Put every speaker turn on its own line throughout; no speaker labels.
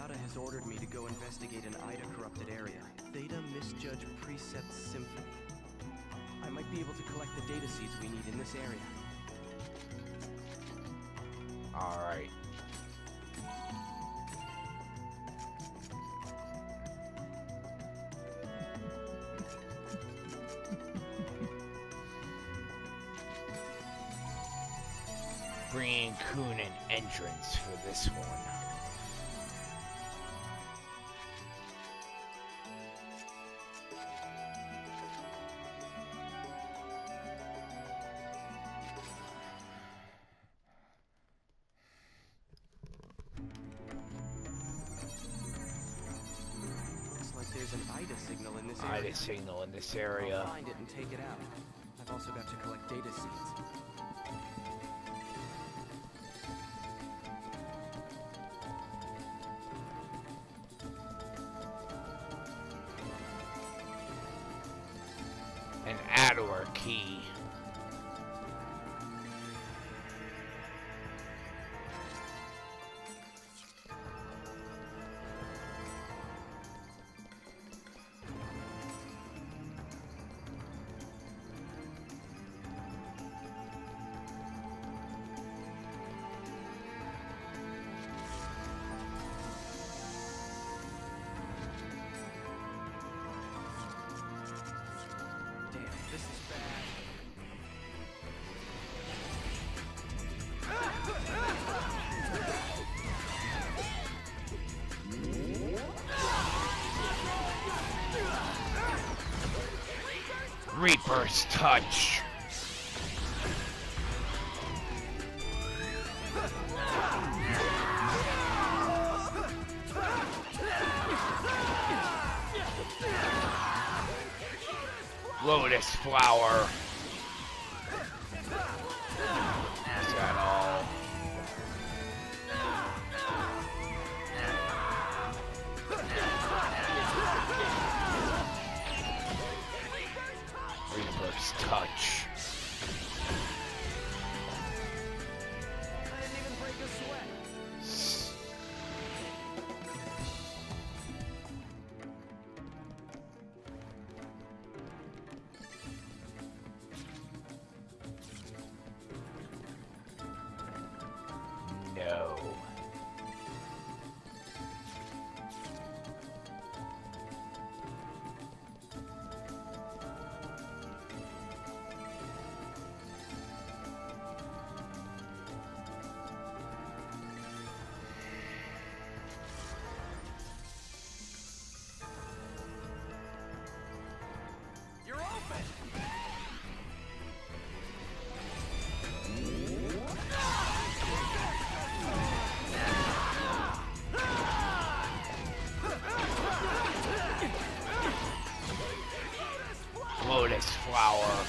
Ayada has ordered me to go investigate an AIDA corrupted area. Theta Misjudge Precept Symphony. I might be able to collect the data seeds we need in this area.
Alright. Bringing Kun an entrance for this one.
There's an AIDA signal in this area.
AIDA signal in this area.
I'll find it and take it out. I've also got to collect data seeds.
An Ador key. Reaper's touch. Flower.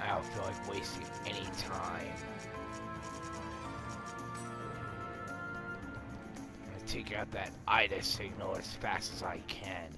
I
don't feel like wasting any time. I'm gonna take out that AIDA signal as fast as I can.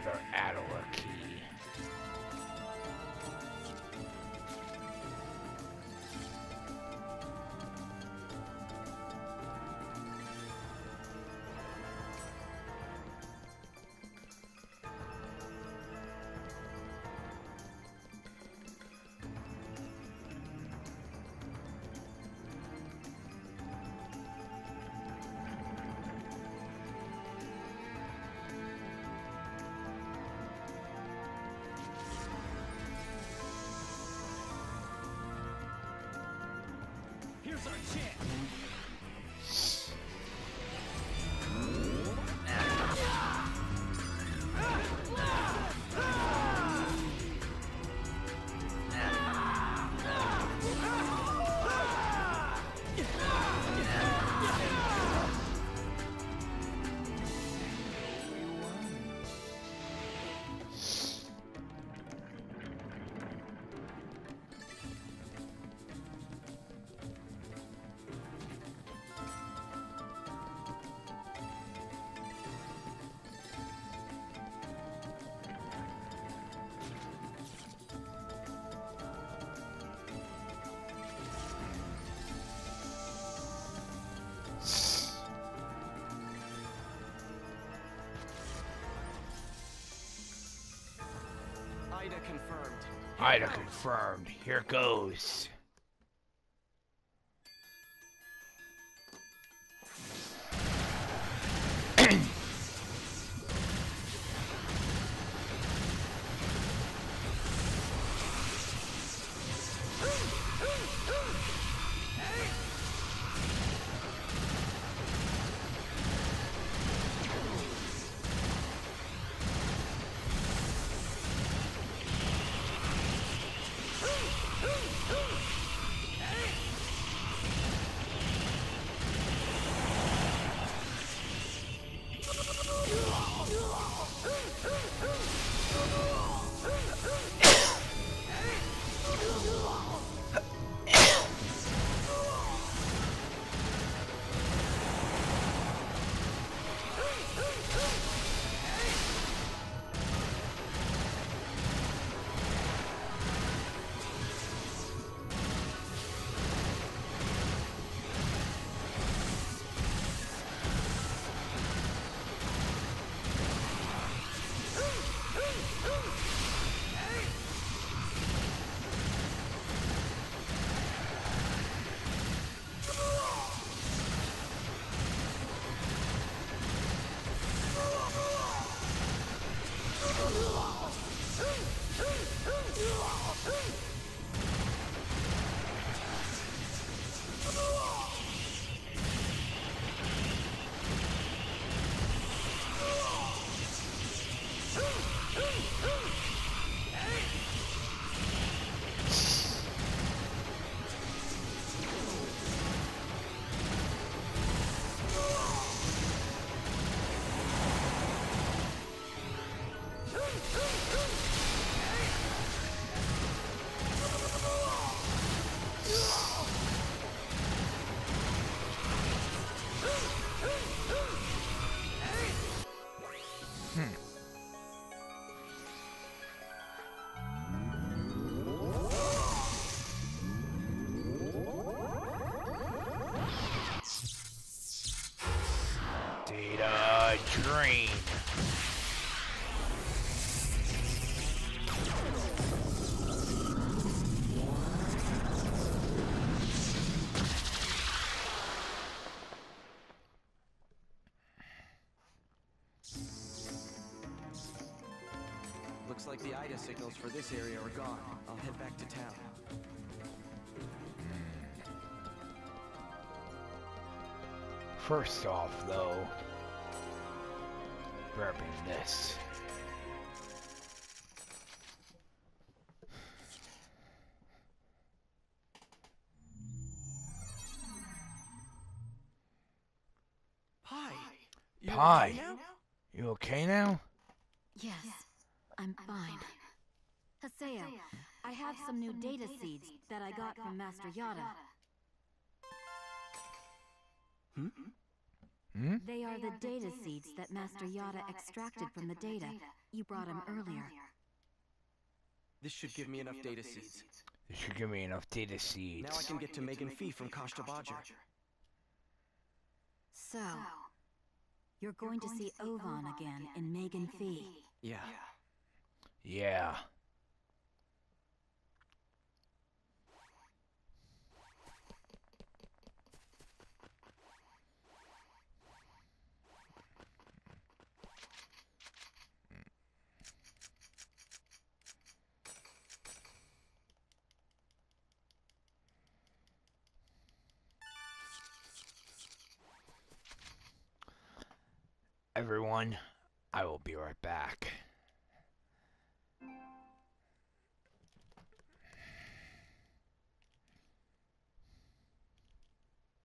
Another Adler
Here's our chance. AIDA confirmed.
AIDA confirmed. Here goes.
Looks like the AIDA signals for this area are gone. I'll head back to town.
First off, though, grabbing this.
Pi! You
Pi.
okay now?
You okay now?
Yes, I'm fine. Haseo, I have some new data seeds that I got from Master Yata.
Hmm?
They are the data seeds that Master Yata extracted from the data you brought him earlier.
This should give me enough data seeds.
This should give me enough data seeds.
Now I can get to Megan Fee from Kashta Badger.
So, you're going to see Ovan again in Megan Fee.
Yeah.
Yeah. everyone. I will be right back.